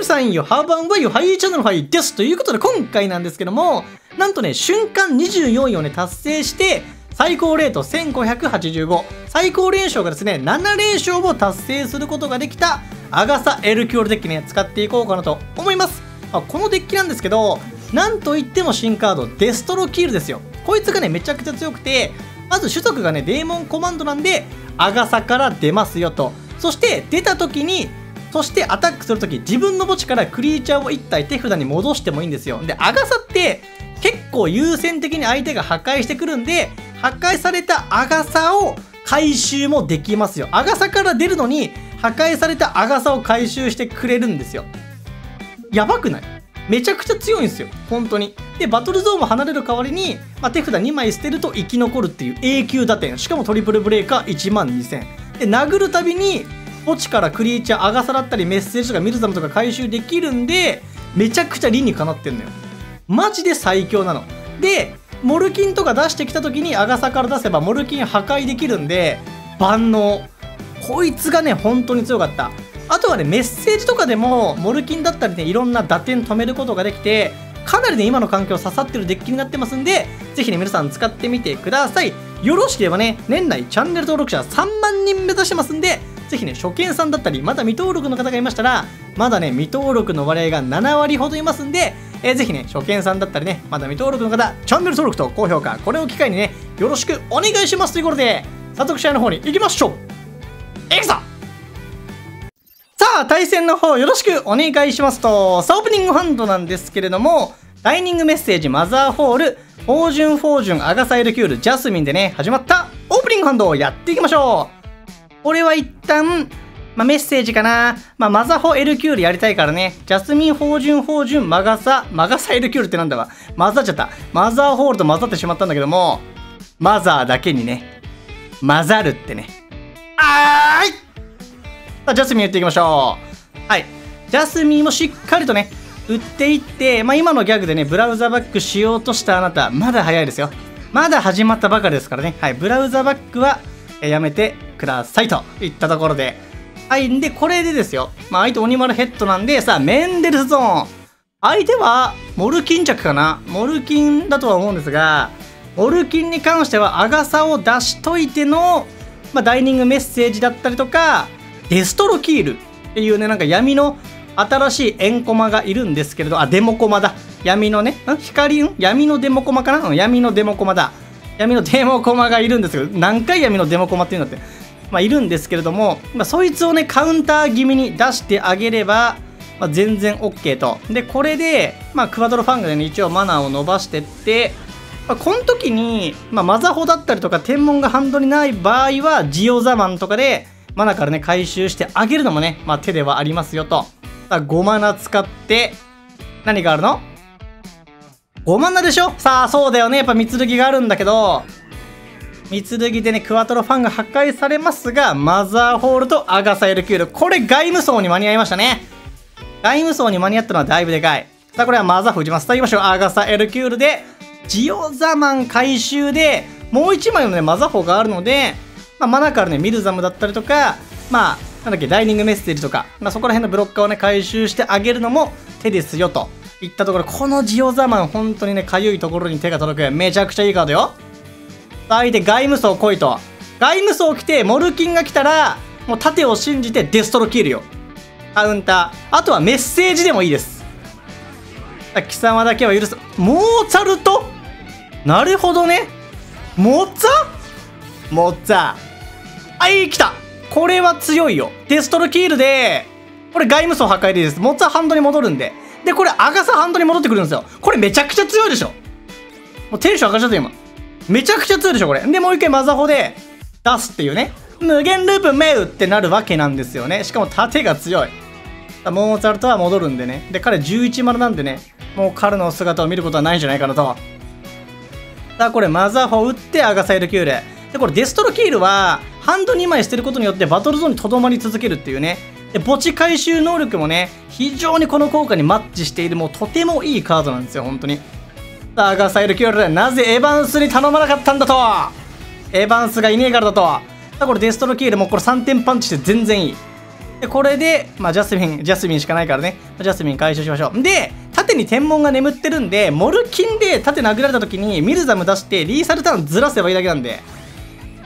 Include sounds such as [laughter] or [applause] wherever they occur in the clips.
皆さんよ、ハーバンワイよ、ハイチャンネルハイです。ということで今回なんですけども、なんとね、瞬間24位をね、達成して、最高レート1585、最高連勝がですね、7連勝を達成することができた、アガサエルキュールデッキね、使っていこうかなと思います。あこのデッキなんですけど、なんといっても新カード、デストロキールですよ。こいつがね、めちゃくちゃ強くて、まず種族がね、デーモンコマンドなんで、アガサから出ますよと。そして、出た時に、そしてアタックするとき、自分の墓地からクリーチャーを1体手札に戻してもいいんですよ。で、アガサって、結構優先的に相手が破壊してくるんで、破壊されたアガサを回収もできますよ。アガサから出るのに、破壊されたアガサを回収してくれるんですよ。やばくない？めちゃくちゃ強いんですよ。本当に。で、バトルゾーンを離れる代わりに、まあ、手札2枚捨てると生き残るっていう永久打点。しかもトリプルブレーカー1万2000。で、殴るたびに、墓地からクリーチャー、アガサだったりメッセージとかミルザムとか回収できるんで、めちゃくちゃ理にかなってんのよ。マジで最強なの。で、モルキンとか出してきた時にアガサから出せばモルキン破壊できるんで、万能。こいつがね、本当に強かった。あとはね、メッセージとかでも、モルキンだったりね、いろんな打点止めることができて、かなりね、今の環境刺さってるデッキになってますんで、ぜひね、皆さん使ってみてください。よろしければね、年内チャンネル登録者3万人目指してますんで、ぜひね、初見さんだったり、まだ未登録の方がいましたら、まだね、未登録の割合が7割ほどいますんで、えー、ぜひね、初見さんだったりね、まだ未登録の方、チャンネル登録と高評価、これを機会にね、よろしくお願いしますということで、早速試合の方に行きましょう。いくぞさあ、対戦の方よろしくお願いしますと、さあ、オープニングハンドなんですけれども、ダイニングメッセージ、マザーホール、フォージュン・フォージュン、アガサイル・キュール、ジャスミンでね、始まったオープニングハンドをやっていきましょう。これは一旦、まあ、メッセージかな。まあ、マザホエルキュールやりたいからね。ジャスミン、芳醇、芳醇、マガサ、マガサエルキュールってなんだわ。混ざっちゃった。マザーホールと混ざってしまったんだけども、マザーだけにね、混ざるってね。あーいさあ、ジャスミン打っていきましょう。はい。ジャスミンもしっかりとね、打っていって、まあ、今のギャグでね、ブラウザバックしようとしたあなた、まだ早いですよ。まだ始まったばかりですからね。はい。ブラウザバックは、やめてくださいといったところで。はい。んで、これでですよ。まあ、相手鬼丸ヘッドなんで、さあ、メンデルスゾーン。相手は、モルキン着かなモルキンだとは思うんですが、モルキンに関しては、アガサを出しといての、まあ、ダイニングメッセージだったりとか、デストロキールっていうね、なんか闇の新しいエンコマがいるんですけれど、あ、デモコマだ。闇のね、ん光、ん闇のデモコマかな、闇のデモコマだ。闇のデモコマがいるんですけど、何回闇のデモコマっていうんだって、まあ、いるんですけれども、まあ、そいつをね、カウンター気味に出してあげれば、まあ、全然 OK と。で、これで、まあ、クワドロファングでね、一応マナーを伸ばしてって、まあ、この時に、まあ、マザホだったりとか天文がハンドにない場合は、ジオザマンとかで、マナからね、回収してあげるのもね、まあ、手ではありますよと。あ、5マナ使って、何があるの？5万なでしょ？さあ、そうだよね。やっぱ三剣があるんだけど、三剣でね、クワトロファンが破壊されますが、マザーホールとアガサエルキュール。これ外務層に間に合いましたね。外務層に間に合ったのはだいぶでかい。さあ、これはマザーフ打ちます。さあ、行きましょう。アガサエルキュールで、ジオザマン回収で、もう1枚のね、マザーホがあるので、まあ、マナからね、ミルザムだったりとか、まあ、なんだっけ、ダイニングメッセージとか、まあ、そこら辺のブロッカーをね、回収してあげるのも手ですよと。いったところ、このジオザマン、本当にね、かゆいところに手が届く。めちゃくちゃいいカードよ。相手、外務層来いと。外務層来て、モルキンが来たら、もう盾を信じてデストロキールよ。カウンター。あとはメッセージでもいいです。貴様だけは許す。モーツァルト？なるほどね。モッツァ？モッツァ。はい、来たこれは強いよ。デストロキールで、これ外務層破壊でいいです。モッツァハンドに戻るんで。で、これ、アガサハンドに戻ってくるんですよ。これめちゃくちゃ強いでしょ。もうテンション上がっちゃった今。めちゃくちゃ強いでしょ、これ。で、もう一回マザホで出すっていうね。無限ループメウってなるわけなんですよね。しかも盾が強い。モーツァルトは戻るんでね。で、彼11丸なんでね、もう彼の姿を見ることはないんじゃないかなと。さあ、これマザホ打ってアガサイルキュール。で、これデストロキールは、ハンド2枚捨てることによってバトルゾーンにとどまり続けるっていうね。で、墓地回収能力もね、非常にこの効果にマッチしている、もうとてもいいカードなんですよ、本当に。さあ、ガサイルキュール、なぜエヴァンスに頼まなかったんだと？エヴァンスがいねえからだとさあ、これデストロキールもこれ3点パンチして全然いい。で、これで、まあ、ジャスミン、ジャスミンしかないからね、ジャスミン回収しましょう。で、縦に天文が眠ってるんで、モルキンで縦殴られた時にミルザム出して、リーサルターンずらせばいいだけなんで、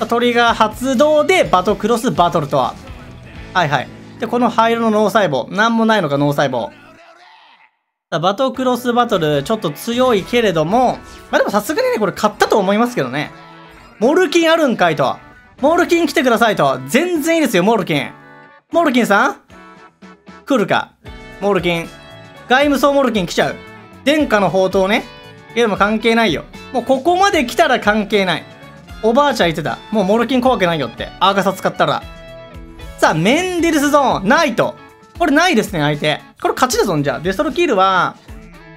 トリガー発動でバトクロスバトルとは。はいはい。で、この灰色の脳細胞。なんもないのか、脳細胞。バトクロスバトル、ちょっと強いけれども、まあでもさすがにね、これ勝ったと思いますけどね。モルキンあるんかいと。モルキン来てくださいと。全然いいですよ、モルキン。モルキンさん？来るか？モルキン。外務省モルキン来ちゃう。殿下の宝刀ね。いやでも関係ないよ。もうここまで来たら関係ない。おばあちゃん言ってた。もうモルキン怖くないよって。アーガサ使ったら。さあ、メンデルスゾーン、ナイト。これないですね、相手。これ勝ちだぞじゃあ。デストロキールは、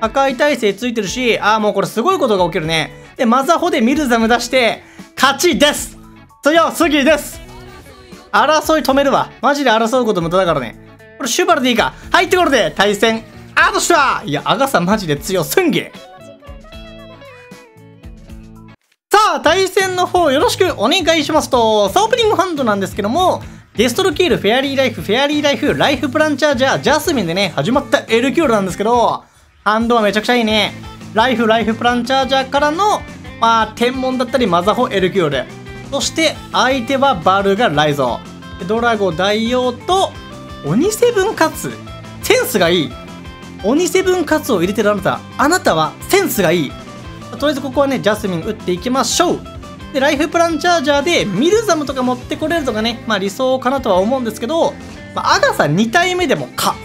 破壊耐性ついてるし、ああ、もうこれすごいことが起きるね。で、マザホでミルザム出して、勝ちです強すぎです争い止めるわ。マジで争うこと無駄だからね。これシュバルでいいか。はい、ってことで、対戦、アートシュいや、アガサマジで強すんげさあ、対戦の方よろしくお願いしますと、さあ、オープニングハンドなんですけども、デストロキール、フェアリーライフ、フェアリーライフ、ライフプランチャージャー、ジャスミンでね、始まった L キュールなんですけど、ハンドはめちゃくちゃいいね。ライフ、ライフプランチャージャーからの、まあ、天文だったりマザホ L キュール。そして相手はバルがライゾー。ドラゴ大王と鬼セブンカツ。センスがいい。鬼セブンカツを入れてるあなた、あなたはセンスがいい。とりあえずここはね、ジャスミン打っていきましょう。で、ライフプランチャージャーでミルザムとか持ってこれるとかね、まあ理想かなとは思うんですけど、まあ、アガサ2体目でもか。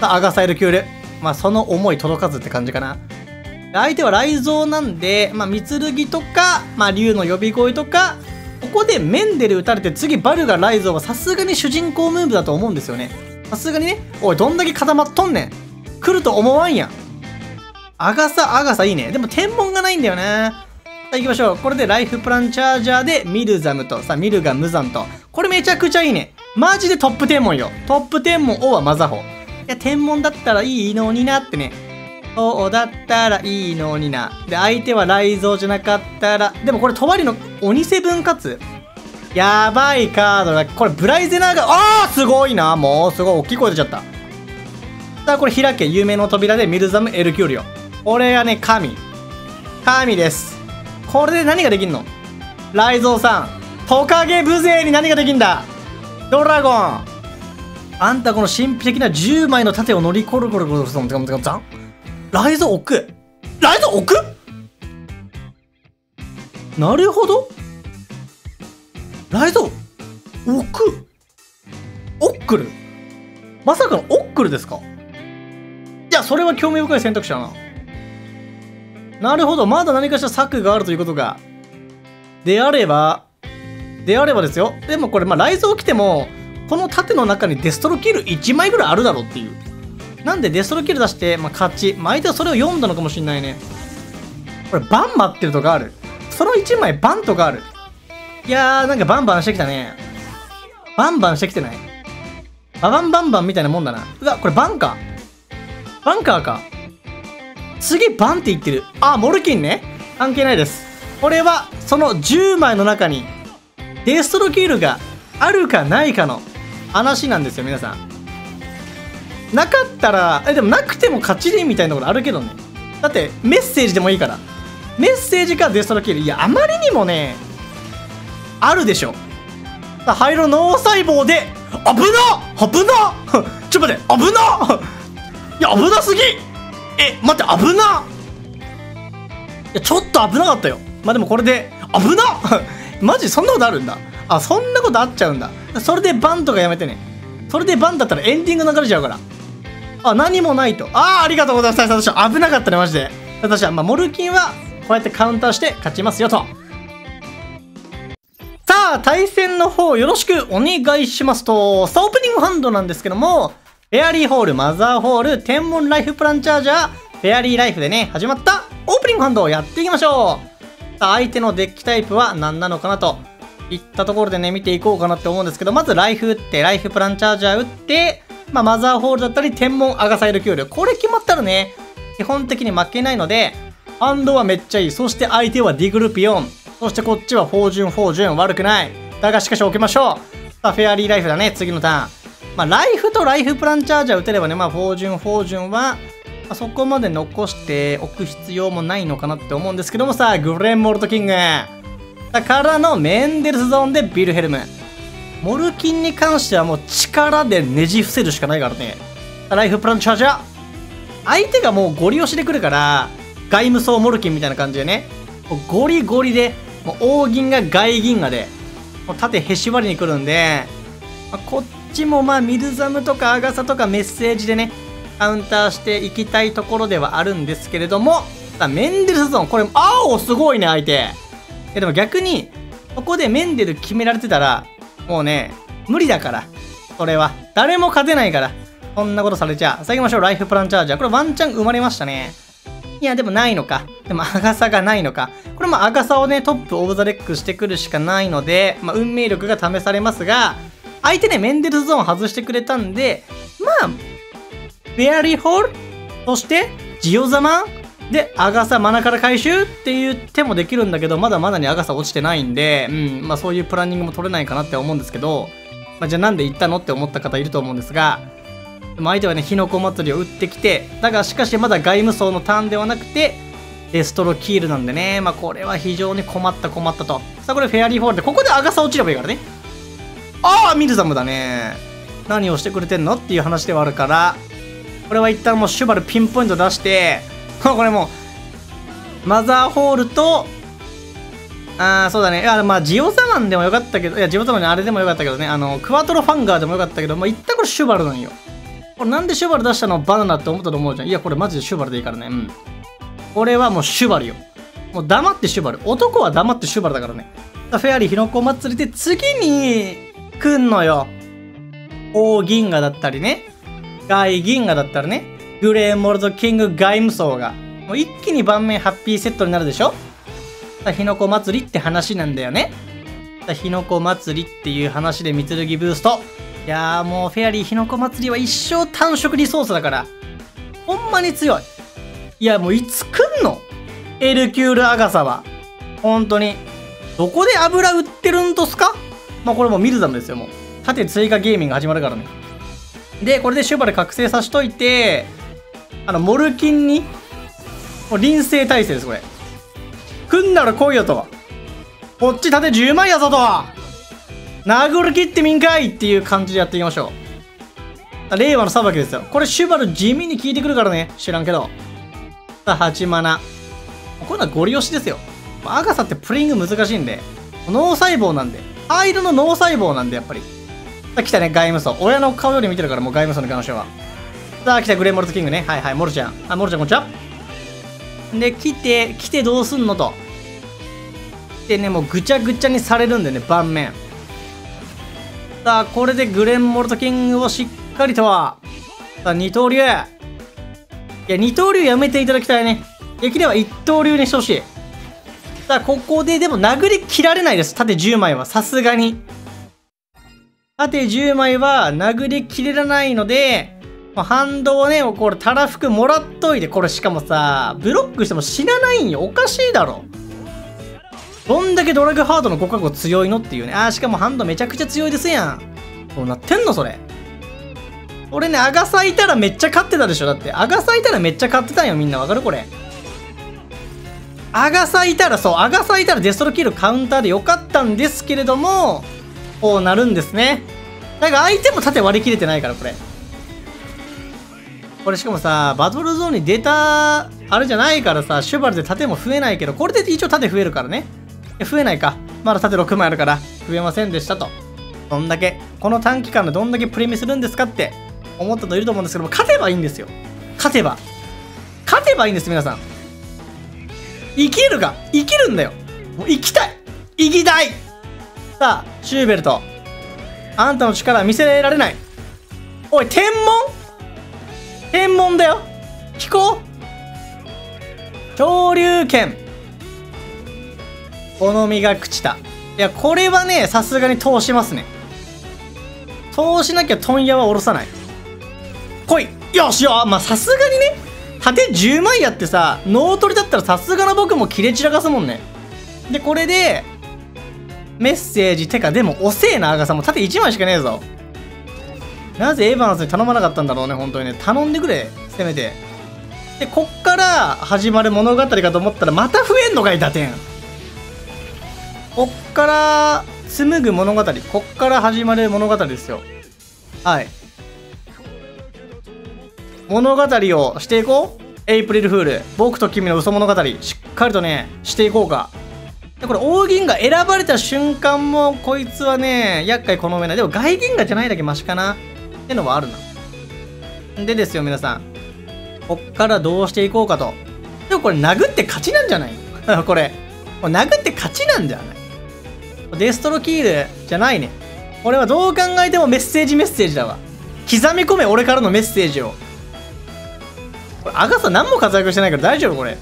アガサ L 級で。まあその思い届かずって感じかな。相手は雷蔵なんで、まあ、三剣とか、まあ、竜の呼び声とか、ここでメンデル打たれて次バルガ雷蔵はさすがに主人公ムーブだと思うんですよね。さすがにね、おい、どんだけ固まっとんねん。来ると思わんやん。アガサ、アガサいいね。でも天文がないんだよね。さあ行きましょう。これでライフプランチャージャーでミルザムと、さあミルガムザンと。これめちゃくちゃいいね。マジでトップ天文よ。トップ天文オはマザホ。いや、天文だったらいいのになってね。そうだったらいいのにな。で、相手は雷蔵じゃなかったら、でもこれ、とわりの鬼セブンかつ。やばいカードだ。これ、ブライゼナーが、あーすごいな。もう、すごい。大きい声出ちゃった。さあ、これ、開け。有名の扉でミルザム・エルキューリオ。これがね、神。神です。これで何ができんの？雷蔵さん。トカゲ無勢に何ができんだ？ドラゴンあんたこの神秘的な10枚の盾を乗り越えることがするのライゾ置くライゾ置くなるほどライゾ置くオックルまさかのオックルですかいや、それは興味深い選択肢だな。なるほど。まだ何かしら策があるということが。であれば、であればですよ。でもこれ、まあ、ライゾー来ても、この盾の中にデストロキル1枚ぐらいあるだろうっていう。なんでデストロキル出して、まあ、勝ち。まあ、相手はそれを読んだのかもしんないね。これ、バン待ってるとかある。その1枚バンとかある。いやー、なんかバンバンしてきたね。バンバンしてきてないババンバンバンみたいなもんだな。うわ、これバンか。バンカーか。次、バンって言ってる。あ、モルキンね。関係ないです。これは、その10枚の中に、デストロキールがあるかないかの話なんですよ、皆さん。なかったらえでもなくても勝ちでみたいなところあるけどねだってメッセージでもいいからメッセージかデストロキールいやあまりにもねあるでしょ灰色脳細胞で危な危な [laughs] ちょっと待って危な [laughs] いや危なすぎえ待って危ないやちょっと危なかったよまあでもこれで危な [laughs] マジそんなことあるんだあそんなことあっちゃうんだそれでバンとかやめてねそれでバンだったらエンディング流れちゃうからあ、何もないと。ああ、ありがとうございます。私は危なかったね、マジで。私は、まあ、モルキンは、こうやってカウンターして勝ちますよと。さあ、対戦の方よろしくお願いしますと、さあ、オープニングハンドなんですけども、フェアリーホール、マザーホール、天文ライフプランチャージャー、フェアリーライフでね、始まったオープニングハンドをやっていきましょう。さあ、相手のデッキタイプは何なのかなといったところでね、見ていこうかなって思うんですけど、まずライフ打って、ライフプランチャージャー打って、まあ、マザーホールだったり、天文アガサイル給料。これ決まったらね、基本的に負けないので、ハンドはめっちゃいい。そして相手はディグルピオン。そしてこっちはフォージュン、フォージュン。悪くない。だがしかし置きましょう。さあ、フェアリーライフだね。次のターン。まあ、ライフとライフプランチャージャー打てればね、まあ、フォージュン、フォージュンは、ま、そこまで残しておく必要もないのかなって思うんですけどもさ、グレンモルトキング。だからのメンデルスゾーンでビルヘルム。モルキンに関してはもう力でねじ伏せるしかないからね。ライフプランチャージャー。相手がもうゴリ押しでくるから、外務層モルキンみたいな感じでね、ゴリゴリで、もう大銀河外銀河で、もう縦へし割りに来るんで、まあ、こっちもまあミルザムとかアガサとかメッセージでねカウンターしていきたいところではあるんですけれどもさあメンデルスゾーンこれ青すごいね相手。いやでも逆にここでメンデル決められてたらもうね無理だからこれは。誰も勝てないからこんなことされちゃう。さあ行きましょう。ライフプランチャージャー。これワンチャン生まれましたね。いやでもないのか。でもアガサがないのか。これもアガサをね top of the deck してくるしかないので、まあ、運命力が試されますが相手ね、メンデルゾーン外してくれたんで、まあ、フェアリーホールそして、ジオザマンで、アガサマナから回収っていう手もできるんだけど、まだまだにアガサ落ちてないんで、うん、まあそういうプランニングも取れないかなって思うんですけど、まあじゃあなんで行ったのって思った方いると思うんですが、でも相手はね、火の粉祭りを打ってきて、だがしかしまだ外務層のターンではなくて、デストロキールなんでね、まあこれは非常に困った困ったと。さあこれフェアリーホールで、ここでアガサ落ちればいいからね。ああミルザムだね。何をしてくれてんのっていう話ではあるからこれは一旦もうシュバルピンポイント出して [laughs] これもうマザーホールとああそうだね。いやまあジオザマンでもよかったけどいやジオザマンあれでもよかったけどね。あのクワトロファンガーでもよかったけどまあ一旦これシュバルなんよ。これなんでシュバル出したのバナナって思ったと思うじゃん。いやこれマジでシュバルでいいからね。うん。これはもうシュバルよ。もう黙ってシュバル。男は黙ってシュバルだからね。フェアリーヒノコ祭りで次に来んのよ。大銀河だったりね。外銀河だったらね。グレーモルドキング外務層が。もう一気に盤面ハッピーセットになるでしょさヒノコ祭りって話なんだよね。さヒノコ祭りっていう話で三剣ブースト。いやーもうフェアリーヒノコ祭りは一生単色リソースだから。ほんまに強い。いやもういつ来んの？エルキュールアガサは。本当に。どこで油売ってるんとすか？まあこれもミルザムですよ、もう。縦追加ゲーミング始まるからね。で、これでシュバル覚醒さしといて、あの、モルキンに、もう臨戦態勢です、これ。来んなら来いよと。こっち縦10枚やぞと。殴り切ってみんかいっていう感じでやっていきましょう。令和の裁きですよ。これシュバル地味に効いてくるからね。知らんけど。さあ、8マナ。こういうのはゴリ押しですよ。アガサってプリング難しいんで。脳細胞なんで。灰色の脳細胞なんで、やっぱり。さあ、来たね、外務層。親の顔より見てるから、もう外務層に関しては。さあ、来た、グレーモルトキングね。はいはい、モルちゃん。あ、モルちゃん、こんにちは。で、来て、来てどうすんのと。でね、もうぐちゃぐちゃにされるんでね、盤面。さあ、これでグレンモルトキングをしっかりとは。さあ、二刀流。いや、二刀流やめていただきたいね。できれば一刀流にしてほしい。さあ、ここででも殴り切られないです。縦10枚は。さすがに。縦10枚は殴り切れないので、反動をね、これ、たらふくもらっといて、これしかもさ、ブロックしても死なないんよ。おかしいだろ。どんだけドラグハードの互角強いのっていうね。あー、しかもハンドめちゃくちゃ強いですやん。どうなってんのそれ。俺ね、アガサいたらめっちゃ勝ってたでしょ。だって、アガサいたらめっちゃ勝ってたんよ、みんな。わかるこれ。アガサいたら、そう、アガサいたらデストロキルカウンターでよかったんですけれども、こうなるんですね。だから相手も盾割り切れてないから、これ。これしかもさ、バトルゾーンに出た、あれじゃないからさ、シュバルで盾も増えないけど、これで一応盾増えるからね。増えないか。まだ盾6枚あるから、増えませんでしたと。どんだけ、この短期間でどんだけプレミするんですかって思った人いると思うんですけども、勝てばいいんですよ。勝てば。勝てばいいんです、皆さん。生きるか生きるんだよもう生きたい生きたいさあ、シューベルト。あんたの力は見せられない。おい、天文？天文だよ聞こう潮流剣。好みが朽ちた。いや、これはね、さすがに通しますね。通しなきゃ問屋は下ろさない。来いよしよまあ、さすがにね、縦10枚やってさ、脳取りだったらさすがの僕も切れ散らかすもんね。で、これで、メッセージ、てかでも遅えな、アガさんも縦1枚しかねえぞ。なぜエヴァンスに頼まなかったんだろうね、本当にね。頼んでくれ、せめて。で、こっから始まる物語かと思ったら、また増えんのかい、打点。こっから紡ぐ物語。こっから始まる物語ですよ。はい。物語をしていこう。エイプリルフール。僕と君の嘘物語。しっかりとね、していこうか。で、これ、大銀河選ばれた瞬間も、こいつはね、厄介この上ない。でも、外銀河じゃないだけマシかな。ってのもあるな。でですよ、皆さん。こっからどうしていこうかと。でもこれ、殴って勝ちなんじゃない？[laughs] これ。これ殴って勝ちなんじゃない？デストロキールじゃないね。これはどう考えてもメッセージメッセージだわ。刻み込め俺からのメッセージを。これ、アガサ何も活躍してないから大丈夫これ。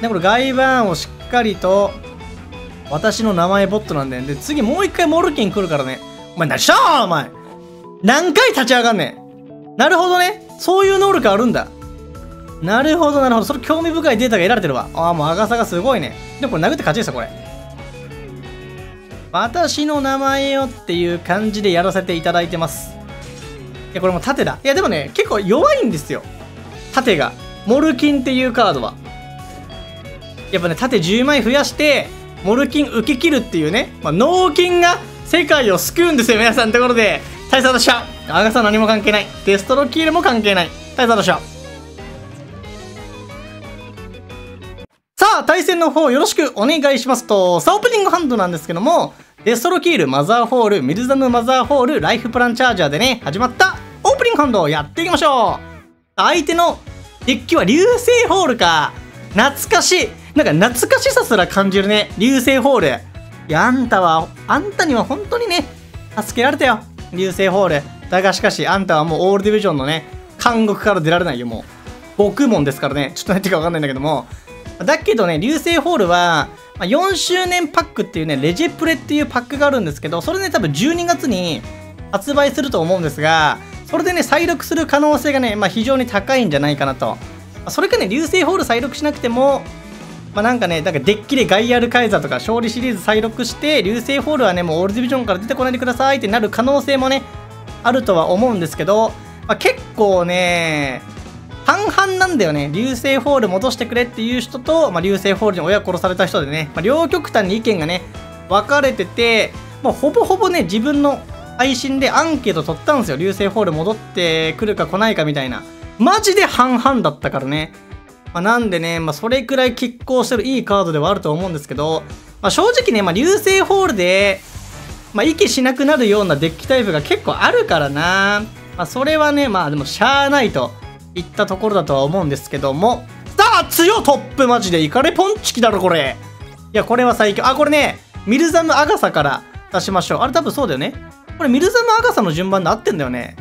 で、これ外板をしっかりと、私の名前ボットなんで、で、次もう一回モルキン来るからね。お前何したーお前何回立ち上がんねんなるほどね。そういう能力あるんだ。なるほど、なるほど。それ興味深いデータが得られてるわ。ああ、もうアガサがすごいね。でもこれ殴って勝ちですよ、これ。私の名前をっていう感じでやらせていただいてます。いや、これも盾だ。いや、でもね、結構弱いんですよ。盾が。モルキンっていうカードは。やっぱね、盾10枚増やして、モルキン受け切るっていうね、まあ、脳筋が世界を救うんですよ、皆さん。ところで、大佐でした。アガサ何も関係ない。デストロキールも関係ない。大佐でした。さあ、対戦の方よろしくお願いしますと、さあ、オープニングハンドなんですけども、デストロキール、マザーホール、ミルザムマザーホール、ライフプランチャージャーでね、始まったオープニングハンドをやっていきましょう相手のデッキは流星ホールか。懐かしい。なんか懐かしさすら感じるね。流星ホール。いや、あんたは、あんたには本当にね、助けられたよ。流星ホール。だがしかし、あんたはもうオールディビジョンのね、監獄から出られないよ、もう。獄門ですからね。ちょっと何言ってかわかんないんだけども。だけどね、流星ホールは、まあ、4周年パックっていうね、レジェプレっていうパックがあるんですけど、それね、多分12月に発売すると思うんですが、それでね、再録する可能性がね、まあ、非常に高いんじゃないかなと。それかね、流星ホール再録しなくても、まあ、なんかね、なんかデッキでガイアルカイザーとか勝利シリーズ再録して、流星ホールはね、もうオールディビジョンから出てこないでくださいってなる可能性もね、あるとは思うんですけど、まあ、結構ね、半々なんだよね。流星ホール戻してくれっていう人と、まあ、流星ホールに親殺された人でね、まあ、両極端に意見がね、分かれてて、まあ、ほぼほぼね、自分の配信でアンケート取ったんですよ。流星ホール戻ってくるか来ないかみたいな。マジで半々だったからね。まあ、なんでね、まあ、それくらい拮抗してるいいカードではあると思うんですけど、まあ、正直ね、まあ、流星ホールで、まあ、息しなくなるようなデッキタイプが結構あるからな。まあ、それはね、まあでもしゃあないと。いったところだとは思うんですけどもさあ強トップマジでイカレポンチキだろこれいやこれは最強あこれねミルザムアガサから出しましょうあれ多分そうだよねこれミルザムアガサの順番で合ってんだよね。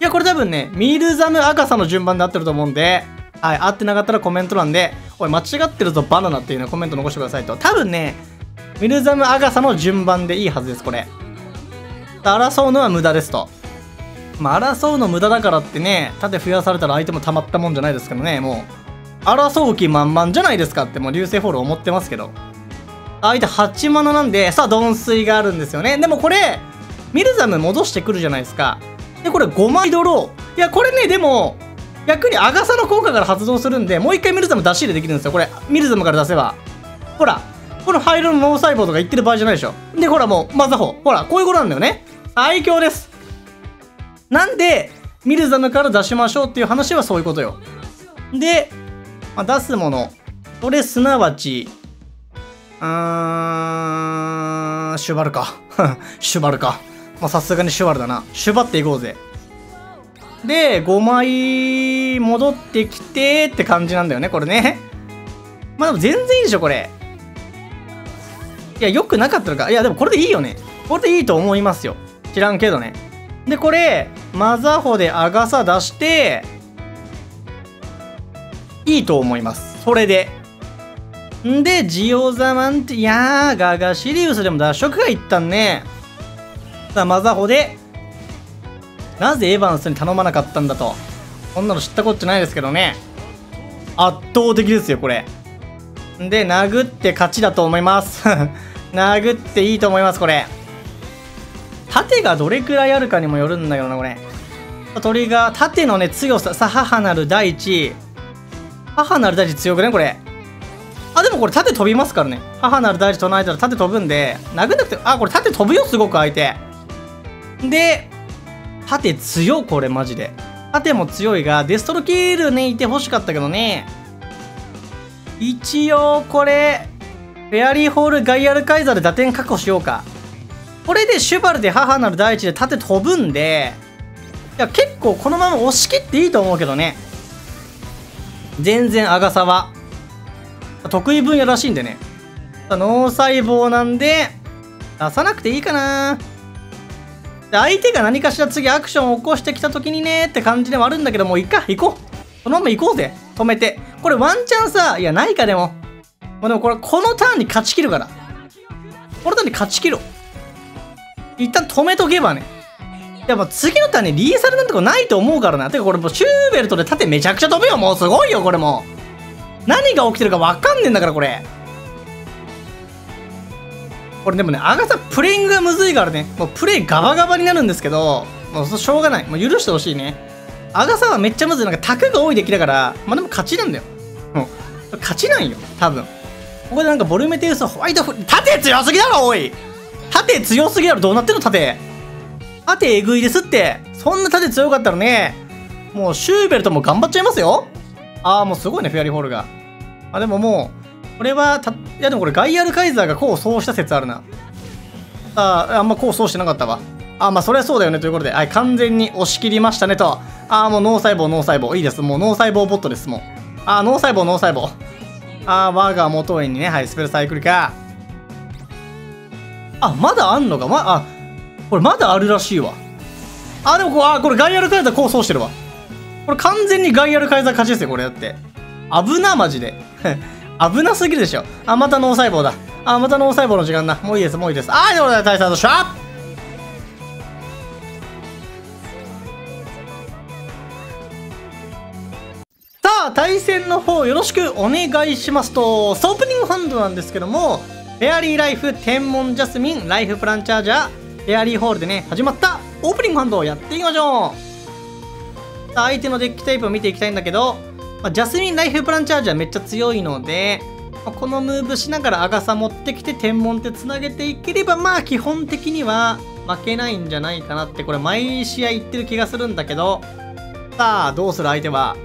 いやこれ多分ねミルザムアガサの順番で合ってると思うんではい合ってなかったらコメント欄でおい間違ってるぞバナナっていうねコメント残してくださいと。多分ねミルザムアガサの順番でいいはずですこれ。争うのは無駄ですと。まあ、争うの無駄だからってね、盾増やされたら相手もたまったもんじゃないですけどね、もう、争う気満々じゃないですかって、もう流星ホール思ってますけど。相手8マナなんで、さあ、鈍水があるんですよね。でもこれ、ミルザム戻してくるじゃないですか。で、これ5枚ドロー。いや、これね、でも、逆にアガサの効果から発動するんで、もう一回ミルザム出し入れできるんですよ。これ、ミルザムから出せば。ほら、この灰色の脳細胞とか言ってる場合じゃないでしょ。で、ほらもう、マザホ。ほら、こういうことなんだよね。最強です。なんで、ミルザムから出しましょうっていう話はそういうことよ。で、まあ、出すもの。それすなわち、うーん、シュバルか。[laughs] シュバルか。まあ、さすがにシュバルだな。シュバっていこうぜ。で、5枚戻ってきてって感じなんだよね、これね。[laughs] まあでも全然いいでしょ、これ。いや、良くなかったのか。いや、でもこれでいいよね。これでいいと思いますよ。知らんけどね。で、これ、マザホでアガサ出して、いいと思います。それで。んで、ジオザマンって、いやー、ガガシリウスでも脱色がいったんね。さあ、マザホで、なぜエヴァンスに頼まなかったんだと。こんなの知ったこっちゃないですけどね。圧倒的ですよ、これ。で、殴って勝ちだと思います。[laughs] 殴っていいと思います、これ。縦がどれくらいあるかにもよるんだけどな、これ。トリガー、縦のね、強さ。さ、母なる大地。母なる大地強くね、これ。あ、でもこれ縦飛びますからね。母なる大地唱えたら縦飛ぶんで、殴んなくて、あ、これ縦飛ぶよ、すごく相手。で、縦強、これマジで。縦も強いが、デストロキールね、いて欲しかったけどね。一応、これ、フェアリーホールガイアルカイザーで打点確保しようか。これでシュバルで母なる大地で縦飛ぶんで、いや、結構このまま押し切っていいと思うけどね。全然アガサは。得意分野らしいんでね。脳細胞なんで、出さなくていいかな相手が何かしら次アクションを起こしてきた時にねって感じでもあるんだけどもういっか行こう。そのまま行こうぜ。止めて。これワンチャンさいやないかでも。まあ、でもこれこのターンに勝ち切るから。このターンに勝ち切ろ一旦止めとけばね。いやもう次のターンにリーサルなんてことないと思うからな。てかこれもうシューベルトで縦めちゃくちゃ飛ぶよ。もうすごいよこれも。う何が起きてるか分かんねえんだからこれ。これでもね、アガサプレイングがむずいからね、もうプレイガバガバになるんですけど、もうしょうがない。もう許してほしいね。アガサはめっちゃむずい。なんかタクが多いデッキだから、まあでも勝ちなんだよ。もう。勝ちなんよ、多分。ここでなんかボルメテウスホワイトフ縦強すぎだろ、おい縦強すぎだろ、どうなってんの、縦。縦えぐいですって。そんな縦強かったらね、もうシューベルトも頑張っちゃいますよ。ああ、もうすごいね、フェアリーホールが。あ、でももう、これはた、いやでもこれガイアルカイザーがこうそうした説あるな。ああ、あんまこうそうしてなかったわ。あ、まあそりゃそうだよねということで、はい、完全に押し切りましたねと。ああ、もう脳細胞、脳細胞。いいです。もう脳細胞ボットです、もう。ああ、脳細胞、脳細胞。ああ、我が元園にね、はい、スペルサイクルか。あ、まだあんのか？ま、あ、これまだあるらしいわ。あ、でもこう、あ、これガイアルカイザーこうそうしてるわ。これ完全にガイアルカイザー勝ちですよ、これだって。危な、マジで。危なすぎるでしょ。あ、また脳細胞だ。あ、また脳細胞の時間だ。もういいです、もういいです。あー、でも大佐としゃさあ、対戦の方よろしくお願いしますと、オープニングハンドなんですけども、フェアリーライフ、天文ジャスミン、ライフプランチャージャー、フェアリーホールでね、始まったオープニングハンドをやっていきましょう。さあ、相手のデッキタイプを見ていきたいんだけど、まあ、ジャスミンライフプランチャージはめっちゃ強いので、まあ、このムーブしながらアガサ持ってきて天文ってつなげていければまあ基本的には負けないんじゃないかなってこれ毎試合言ってる気がするんだけどさあどうする相手は？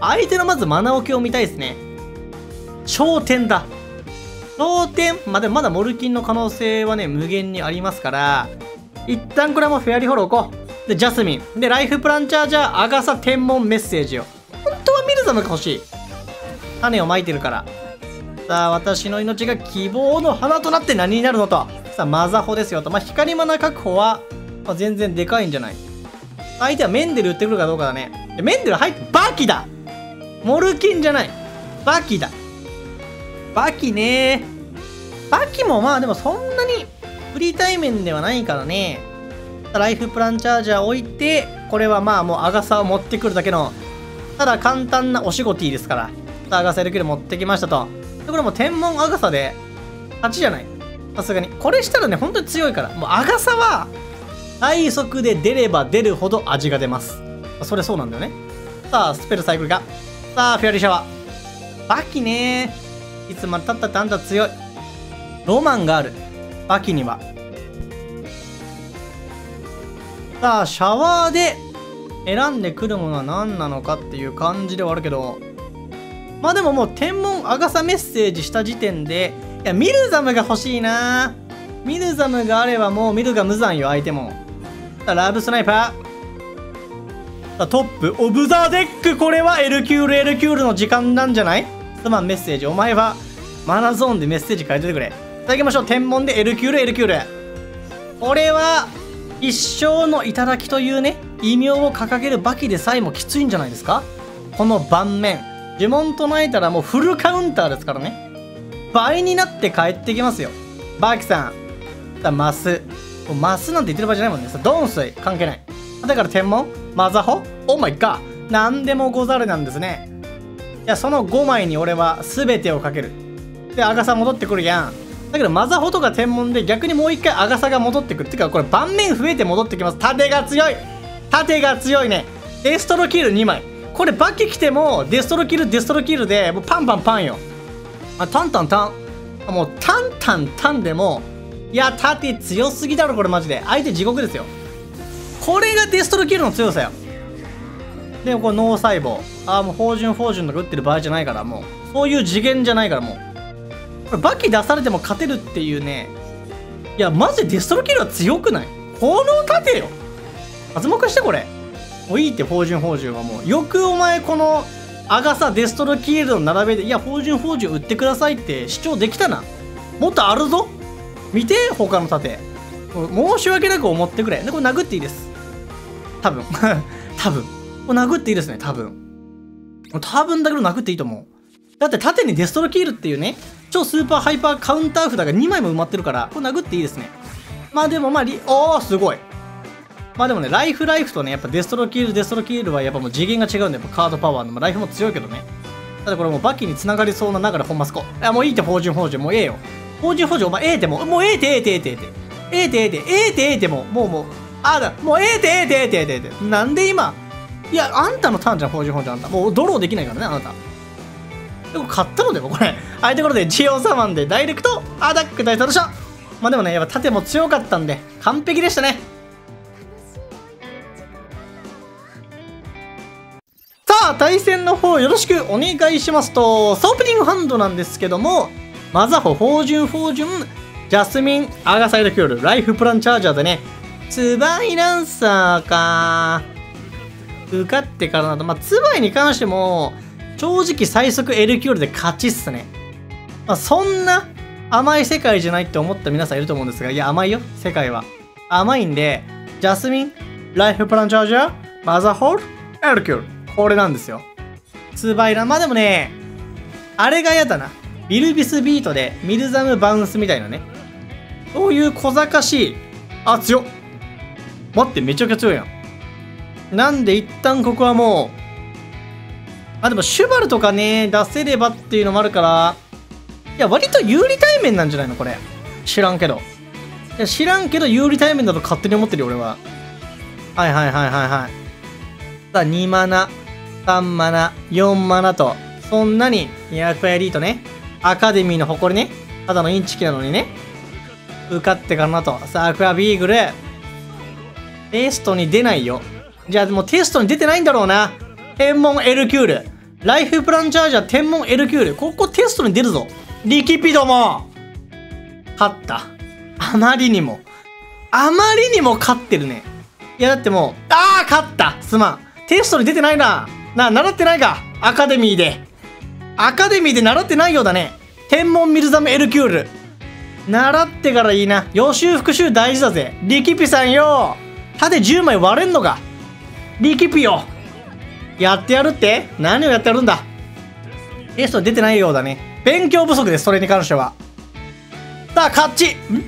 相手のまずマナ置きを見たいですね。頂点だ。頂点？まあでもまだモルキンの可能性はね無限にありますから一旦これはもうフェアリーフォロー置こう。でジャスミン。でライフプランチャージャーアガサ天文メッセージを。ミルザムが欲しい種をまいてるから。さあ私の命が希望の花となって何になるのと。さあマザホですよと。まあ光マナ確保は、まあ、全然でかいんじゃない。相手はメンデル売ってくるかどうかだね。メンデル入ってバキだ。モルキンじゃない。バキだ。バキね。バキもまあでもそんなにフリー対面ではないからね。ライフプランチャージャー置いてこれはまあもうアガサを持ってくるだけのただ簡単なお仕事いいですから。アガサ LQ で持ってきましたと。で、これも天文アガサで勝ちじゃない。さすがに。これしたらね、本当に強いから。もうアガサは、最速で出れば出るほど味が出ます。それそうなんだよね。さあ、スペルサイクルが。さあ、フェアリーシャワー。バキねいつまでたったってあんた強い。ロマンがある。バキには。さあ、シャワーで選んでくるものは何なのかっていう感じではあるけどまあでももう天文アガサメッセージした時点でいやミルザムが欲しいな。ミルザムがあればもうミルが無残よ相手も。ラブスナイパー。トップオブザデックこれはエルキュールエルキュールの時間なんじゃない？すまんメッセージ。お前はマナゾーンでメッセージ書いててくれ。いただきましょう。天文でエルキュールエルキュール。これは一生の頂きというね。異名を掲げるバキでさえもきついんじゃないですか？この盤面。呪文唱えたらもうフルカウンターですからね。倍になって帰ってきますよ。バキさん。さマス。マスなんて言ってる場合じゃないもんね。さドンスイ関係ない。だから天文？マザホ？オーマイガー何でもござるなんですね。いやその5枚に俺は全てをかける。でアガサ戻ってくるやん。だけどマザホとか天文で逆にもう一回アガサが戻ってくる。ってかこれ盤面増えて戻ってきます。縦が強い。縦が強いね。デストロキル2枚。これバキ来てもデストロキルデストロキルでもうパンパンパンよ。あタンタンタン。もうタンタンタンでもいや縦強すぎだろこれマジで。相手地獄ですよ。これがデストロキルの強さよ。でもこれ脳細胞。ああもう芳醇芳醇とか打ってる場合じゃないからもう。そういう次元じゃないからもう。これバキ出されても勝てるっていうね。いやマジでデストロキルは強くない？この盾よ。発目してこれ。もういいって芳醇芳醇はもう。よくお前このアガサデストロキールの並べでいや芳醇芳醇売ってくださいって主張できたな。もっとあるぞ。見て他の盾。申し訳なく思ってくれ。でこれ殴っていいです。多分。[laughs] 多分。これ殴っていいですね多分。多分だけど殴っていいと思う。だって縦にデストロキールっていうね超スーパーハイパーカウンター札が2枚も埋まってるからこれ殴っていいですね。まあでもまあリおーすごい。まあでもね、ライフライフとね、やっぱデストロキール、デストロキールはやっぱもう次元が違うんで、やっぱカードパワーの、まあ、ライフも強いけどね。ただこれもうバキに繋がりそうな中で本マスコ。いや、もういいって、芳醇芳醇、もうええよ。芳醇芳醇、お前ええってもう、もうええってええってええってええってええってええってええってもう、もうもう、あだ、もうええってええってええってええってなんで今？いや、あんたのターンじゃん、芳醇芳醇あんた。もうドローできないからね、あなた。でも勝ったのでもこれ。はい、ということで、ジオサマンでダイレクトアタック大統領賞まあでもね、やっぱ盾も強かったんで、完璧でしたね。あ、対戦の方よろしくお願いしますと、さあオープニングハンドなんですけども、マザホ、芳醇、芳醇、ジャスミン、アガサイドキュール、ライフプランチャージャーでね、ツバイランサーか。受かってからなと、まあ、ツバイに関しても、正直最速 L キュールで勝ちっすね。まあ、そんな甘い世界じゃないって思った皆さんいると思うんですが、いや、甘いよ、世界は。甘いんで、ジャスミン、ライフプランチャージャー、マザホール、エルキュール。これなんですよ。ツーバイラまあでもね、あれが嫌だな。ビルビスビートでミルザムバウンスみたいなね。そういう小賢しい。あ、強っ。待って、めちゃくちゃ強いやん。なんで一旦ここはもう、あ、でもシュバルとかね、出せればっていうのもあるから、いや、割と有利対面なんじゃないのこれ。知らんけど。いや、知らんけど有利対面だと勝手に思ってるよ、俺は。はいはいはいはいはい。さあ、2マナ、3マナ、4マナと、そんなに、ヤアクエリートね、アカデミーの誇りね、ただのインチキなのにね、受かってからなと。さあ、アクアビーグル、テストに出ないよ。じゃあ、もうテストに出てないんだろうな。天文 L キュール。ライフプランチャージャー天文 L キュール。ここテストに出るぞ。リキピドも勝った。あまりにも。あまりにも勝ってるね。いやだってもう、ああ勝ったすまん。テストに出てないな。な、習ってないかアカデミーで。アカデミーで習ってないようだね。天文ミルザムエルキュール。習ってからいいな。予習復習大事だぜ。リキピさんよ。縦10枚割れんのか。リキピよ。やってやるって？何をやってやるんだ？テスト出てないようだね。勉強不足です、それに関しては。さあ、勝ちん？